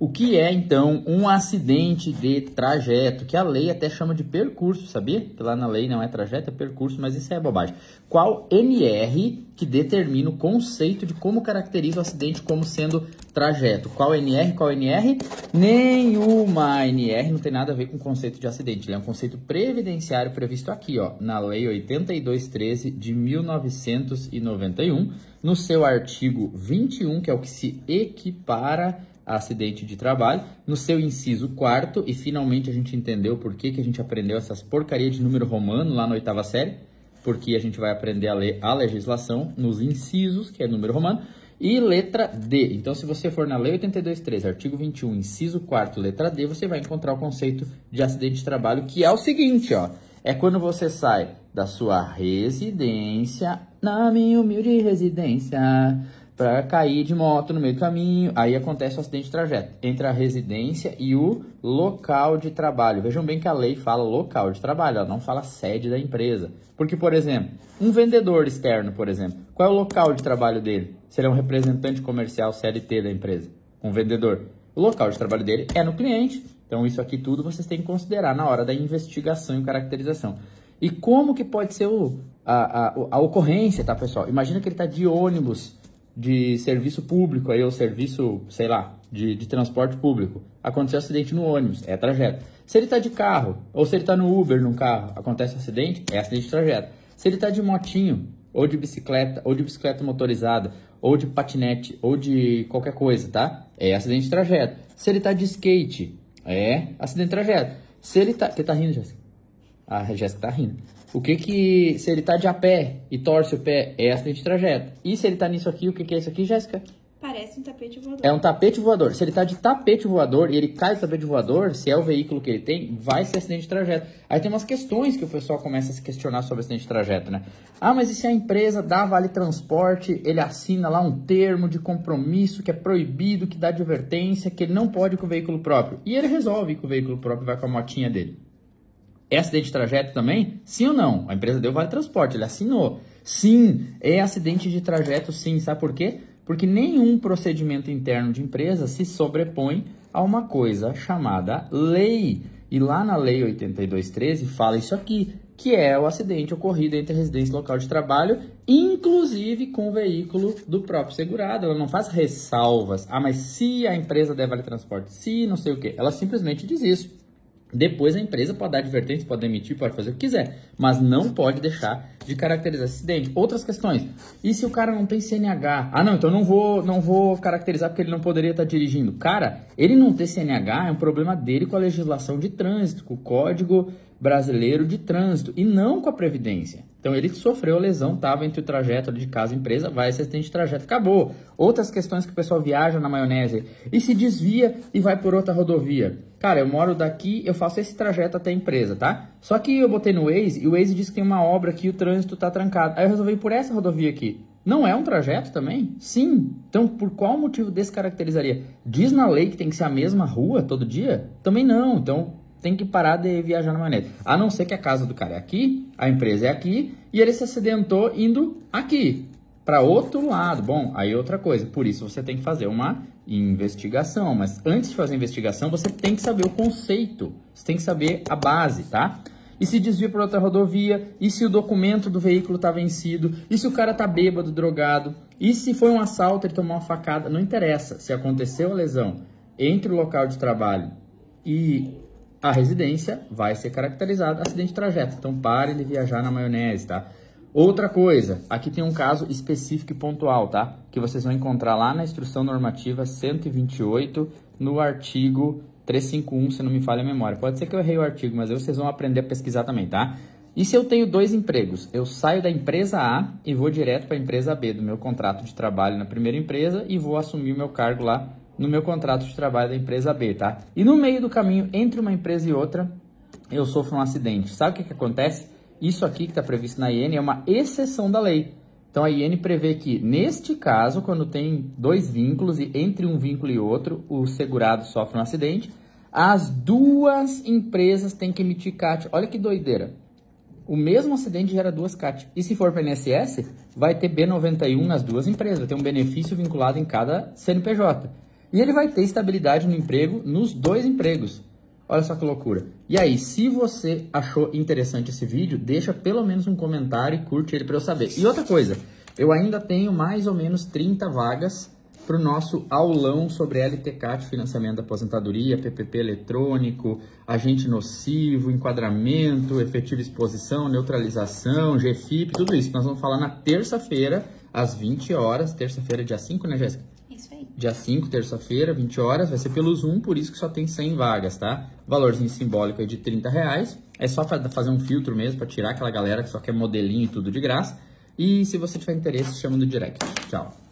O que é então um acidente de trajeto? Que a lei até chama de percurso, sabia? Que lá na lei não é trajeto, é percurso, mas isso é bobagem. Qual NR que determina o conceito de como caracteriza o acidente como sendo trajeto? Qual NR? Qual NR? Nenhuma NR não tem nada a ver com o conceito de acidente. Ele é um conceito previdenciário previsto aqui, ó, na Lei 8213 de 1991, no seu artigo 21, que é o que se equipara acidente de trabalho, no seu inciso quarto, e finalmente a gente entendeu por que, que a gente aprendeu essas porcaria de número romano lá na oitava série, porque a gente vai aprender a ler a legislação nos incisos, que é número romano, e letra D. Então, se você for na Lei 82.3, artigo 21, inciso 4, letra D, você vai encontrar o conceito de acidente de trabalho, que é o seguinte, ó. É quando você sai da sua residência, na minha humilde residência, para cair de moto no meio do caminho, aí acontece o acidente de trajeto entre a residência e o local de trabalho. Vejam bem que a lei fala local de trabalho, ela não fala sede da empresa. Porque, por exemplo, um vendedor externo, por exemplo, qual é o local de trabalho dele? Se ele é um representante comercial CLT da empresa, um vendedor. O local de trabalho dele é no cliente. Então, isso aqui tudo vocês têm que considerar na hora da investigação e caracterização. E como que pode ser o, a, a, a ocorrência, tá, pessoal? Imagina que ele está de ônibus de serviço público, aí, ou serviço, sei lá, de, de transporte público. Aconteceu acidente no ônibus, é trajeto. Se ele está de carro, ou se ele está no Uber num carro, acontece acidente, é acidente de trajeto. Se ele está de motinho, ou de bicicleta, ou de bicicleta motorizada, ou de patinete, ou de qualquer coisa, tá? É acidente de trajeto. Se ele está de skate, é acidente de trajeto. Se ele está... Você tá rindo, Jéssica? A Jéssica tá rindo. O que que, se ele tá de a pé e torce o pé, é acidente de trajeto. E se ele tá nisso aqui, o que que é isso aqui, Jéssica? Parece um tapete voador. É um tapete voador. Se ele tá de tapete voador e ele cai do tapete voador, se é o veículo que ele tem, vai ser acidente de trajeto. Aí tem umas questões que o pessoal começa a se questionar sobre acidente de trajeto, né? Ah, mas e se a empresa dá vale transporte, ele assina lá um termo de compromisso que é proibido, que dá advertência, que ele não pode com o veículo próprio. E ele resolve com o veículo próprio vai com a motinha dele. É acidente de trajeto também? Sim ou não? A empresa deu vale transporte, ele assinou. Sim, é acidente de trajeto sim. Sabe por quê? Porque nenhum procedimento interno de empresa se sobrepõe a uma coisa chamada lei. E lá na lei 8213 fala isso aqui, que é o acidente ocorrido entre residência e local de trabalho, inclusive com o veículo do próprio segurado. Ela não faz ressalvas. Ah, mas se a empresa der vale transporte, se não sei o quê. Ela simplesmente diz isso. Depois a empresa pode dar advertência, pode demitir, pode fazer o que quiser, mas não pode deixar de caracterizar acidente. Outras questões. E se o cara não tem CNH? Ah, não, então não vou, não vou caracterizar porque ele não poderia estar dirigindo. Cara, ele não ter CNH é um problema dele com a legislação de trânsito, com o Código Brasileiro de Trânsito e não com a Previdência. Então ele sofreu a lesão, estava entre o trajeto de casa empresa, vai assistente de trajeto, acabou. Outras questões que o pessoal viaja na maionese e se desvia e vai por outra rodovia. Cara, eu moro daqui, eu faço esse trajeto até a empresa, tá? Só que eu botei no Waze e o Waze disse que tem uma obra aqui e o trânsito está trancado. Aí eu resolvi por essa rodovia aqui. Não é um trajeto também? Sim. Então, por qual motivo descaracterizaria? Diz na lei que tem que ser a mesma rua todo dia? Também não. Então, tem que parar de viajar na maionese. A não ser que a casa do cara é aqui, a empresa é aqui, e ele se acidentou indo aqui, para outro lado. Bom, aí outra coisa. Por isso você tem que fazer uma investigação. Mas antes de fazer a investigação, você tem que saber o conceito. Você tem que saber a base, tá? E se desvia para outra rodovia, e se o documento do veículo está vencido, e se o cara tá bêbado, drogado, e se foi um assalto, ele tomou uma facada, não interessa. Se aconteceu a lesão entre o local de trabalho e a residência vai ser caracterizada acidente de trajeto. Então pare de viajar na maionese, tá? Outra coisa, aqui tem um caso específico e pontual, tá? Que vocês vão encontrar lá na instrução normativa 128, no artigo 351, se não me falha a memória. Pode ser que eu errei o artigo, mas aí vocês vão aprender a pesquisar também, tá? E se eu tenho dois empregos? Eu saio da empresa A e vou direto para a empresa B, do meu contrato de trabalho na primeira empresa e vou assumir o meu cargo lá no meu contrato de trabalho da empresa B, tá? E no meio do caminho, entre uma empresa e outra, eu sofro um acidente. Sabe o que, que acontece? Isso aqui que está previsto na IN é uma exceção da lei. Então a IN prevê que, neste caso, quando tem dois vínculos e entre um vínculo e outro, o segurado sofre um acidente, as duas empresas têm que emitir CAT. Olha que doideira. O mesmo acidente gera duas CAT. E se for para INSS, vai ter B91 nas duas empresas, vai ter um benefício vinculado em cada CNPJ. E ele vai ter estabilidade no emprego nos dois empregos. Olha só que loucura. E aí, se você achou interessante esse vídeo, deixa pelo menos um comentário e curte ele para eu saber. E outra coisa, eu ainda tenho mais ou menos 30 vagas para o nosso aulão sobre LTCAT, financiamento da aposentadoria, PPP eletrônico, agente nocivo, enquadramento, efetiva exposição, neutralização, GFIP, tudo isso. Nós vamos falar na terça-feira, às 20 horas, terça-feira, dia 5, né, Jéssica? Dia 5, terça-feira, 20 horas, vai ser pelo Zoom, por isso que só tem 100 vagas, tá? Valorzinho simbólico aí de 30 reais. É só fazer um filtro mesmo para tirar aquela galera que só quer modelinho e tudo de graça. E se você tiver interesse, chama no direct. Tchau.